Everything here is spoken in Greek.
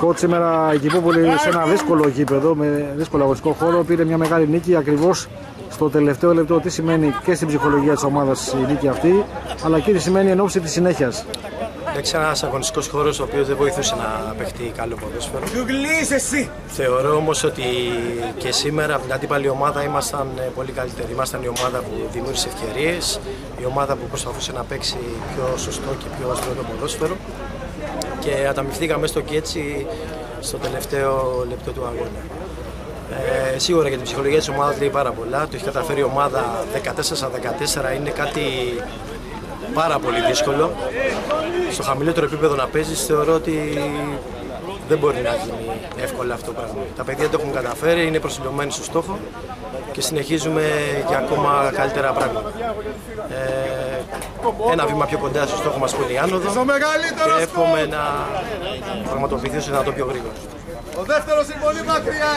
Κότ σήμερα η Κυπόπολη σε ένα δύσκολο γήπεδο με δύσκολο αγωνιστικό χώρο πήρε μια μεγάλη νίκη ακριβώς στο τελευταίο λεπτό τι σημαίνει και στην ψυχολογία της ομάδας η νίκη αυτή αλλά και τι σημαίνει εν ώψη της συνέχειας. Εντάξει, ένας αγωνιστικός χώρος ο οποίος δεν βοηθούσε να παιχτεί καλό ποδόσφαιρο. εσύ! Θεωρώ όμως ότι και σήμερα από την αντίπαλη ομάδα ήμασταν ε, πολύ καλύτεροι. Ήμασταν η ομάδα που δημιούργησε ευκαιρίες, η ομάδα που προσπαθούσε να παίξει πιο σωστό και πιο στροφό ποδόσφαιρο και ανταμυφθήκαμε στο και έτσι στο τελευταίο λεπτό του αγώνα. Ε, σίγουρα για την ψυχολογία της ομάδας λέει πάρα πολλά. Το έχει καταφέρει η ομάδα 14-14 είναι κάτι πάρα πολύ δύσκολο. Στο χαμηλότερο επίπεδο να παίζεις, θεωρώ ότι δεν μπορεί να γίνει εύκολα αυτό το πράγμα. Τα παιδιά το έχουν καταφέρει, είναι προσιλωμένοι στο στόχο και συνεχίζουμε για ακόμα καλύτερα πράγματα. Ε, ένα βήμα πιο κοντά στο στόχο μας που είναι η άνοδο και εύχομαι να πραγματοποιηθεί όσο δυνατό πιο γρήγορα. Ο δεύτερος είναι πολύ μακριά!